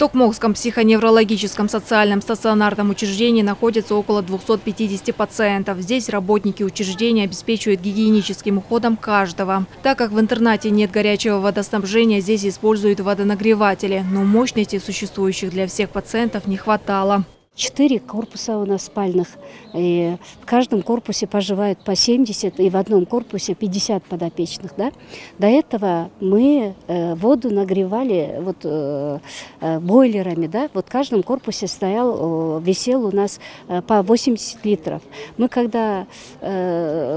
Токмокском психоневрологическом социальном стационарном учреждении находится около 250 пациентов. Здесь работники учреждения обеспечивают гигиеническим уходом каждого. Так как в интернате нет горячего водоснабжения, здесь используют водонагреватели, но мощности существующих для всех пациентов не хватало. Четыре корпуса у нас спальных. И в каждом корпусе поживают по 70, и в одном корпусе 50 подопечных. Да? До этого мы э, воду нагревали вот, э, э, бойлерами. Да? Вот в каждом корпусе стоял, висел у нас по 80 литров. Мы когда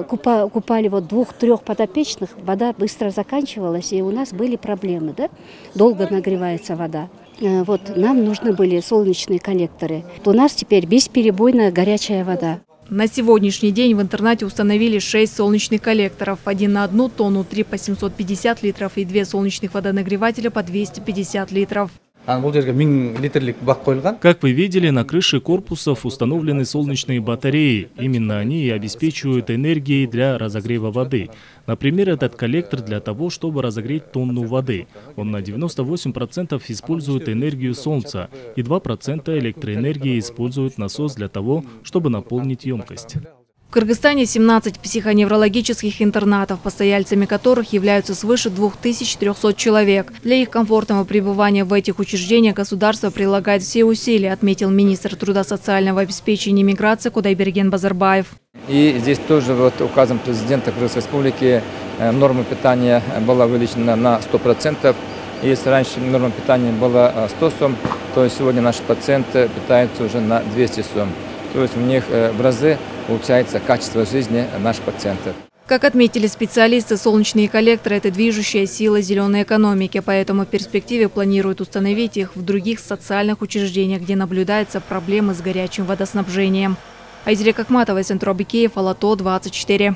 купа, купали вот двух-трех подопечных, вода быстро заканчивалась, и у нас были проблемы. Да? Долго нагревается вода. Э, вот нам нужны были солнечные коллекторы. У нас теперь бесперебойная горячая вода. На сегодняшний день в интернате установили 6 солнечных коллекторов. Один на одну тонну, три по 750 литров и две солнечных водонагревателя по 250 литров. Как вы видели, на крыше корпусов установлены солнечные батареи. Именно они и обеспечивают энергией для разогрева воды. Например, этот коллектор для того, чтобы разогреть тонну воды. Он на 98% использует энергию солнца и 2% электроэнергии использует насос для того, чтобы наполнить емкость. В Кыргызстане 17 психоневрологических интернатов, постояльцами которых являются свыше 2300 человек. Для их комфортного пребывания в этих учреждениях государство прилагает все усилия, отметил министр труда социального обеспечения и миграции Кудайберген Базарбаев. И здесь тоже вот указом президента Кыргызской республики э, норма питания была увеличена на 100%. Если раньше норма питания была 100 э, сом, то сегодня наши пациенты питаются уже на 200 сом. То есть у них э, в разы улучшается качество жизни наших пациентов. Как отметили специалисты, солнечные коллекторы – это движущая сила зеленой экономики, поэтому в перспективе планируют установить их в других социальных учреждениях, где наблюдаются проблемы с горячим водоснабжением. Айзеля Какматова, Центр Абикеев, Алато, 24.